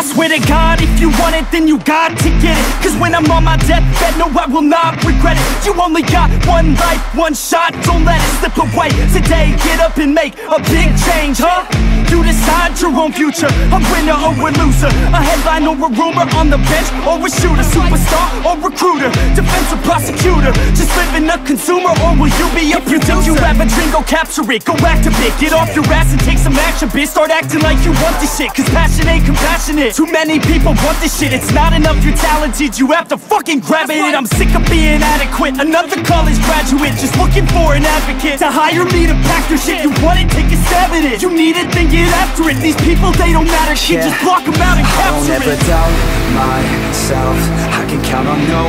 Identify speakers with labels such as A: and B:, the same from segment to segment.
A: I swear to God, if you want it, then you got to get it. Cause when I'm on my deathbed, no, I will not regret it. You only got one life, one shot, don't let it slip away. Today, get up and make a big change, huh? You decide your own future, a winner or a loser. A headline or a rumor, on the bench or a shooter Superstar or recruiter, defensive prosecutor. Just living a consumer or will you be a producer? If you have a dream, go capture it, go activate Get off your ass and take some action, bitch. Start acting like you want this shit, cause passion ain't compassionate. Too many people want this shit, it's not enough. You're talented. You have to fucking grab it, I'm sick of being adequate. Another college graduate, just looking for an advocate To hire me to pack your shit, you want it, take a stab at it. You need it, then get after it. These people, they don't matter, shit,
B: Yeah.
A: just block them out and
B: I don't
A: capture
B: ever
A: it.
B: doubt myself. I can count on no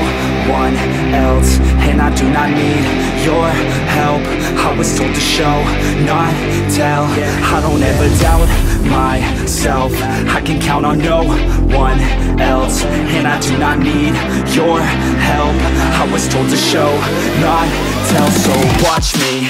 B: one else. And I do not need your help. I was told to show, not tell. I don't ever doubt myself. I can count on no one else. And I do not need your help. I was told to show, not tell. So watch me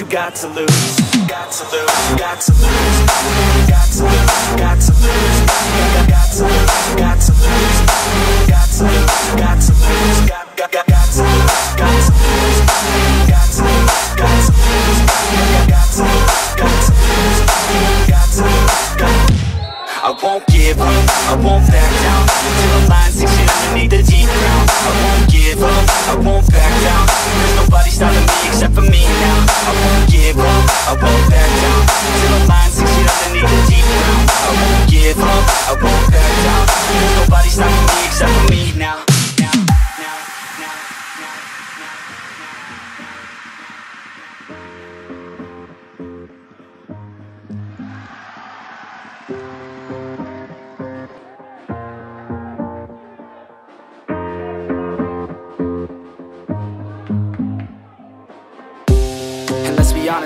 B: you got to lose Got to lose, got to lose Got to lose, got to lose Got to lose, got to lose Got to lose, got to lose Got, to lose, got to lose Got to lose, got to lose Got to lose, got to lose Got to lose, I won't give up, I won't back down Till the six feet underneath the deep ground I won't give up, I won't back down There's nobody stopping me except for me now. I won't give up, I won't back down. Till the line six feet underneath the deep ground I won't give up, I won't back down There's nobody stopping me except for me now Now, now, now,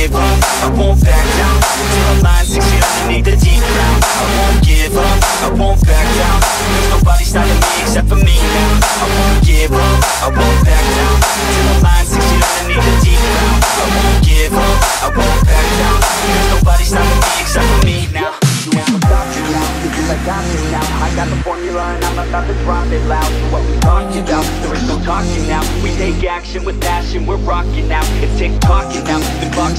B: give up, I won't back down. Till the line six feet underneath the deep ground. I won't give up, I won't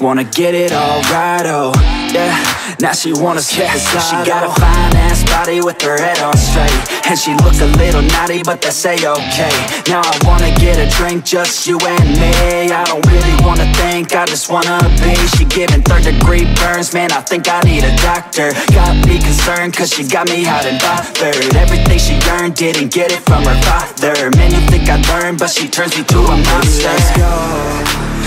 B: wanna get it all right, oh Yeah, now she wanna skip the slide, She got a fine ass body with her head on straight. And she look a little naughty, but that's a-okay. Now I wanna get a drink, just you and me. I don't really wanna think, I just wanna be. She giving third degree burns, man, I think I need a doctor. Got me concerned, cause she got me hot and bothered. Everything she earned, didn't get it from her father. Man, you think I learned, but she turns me to a monster. Let's go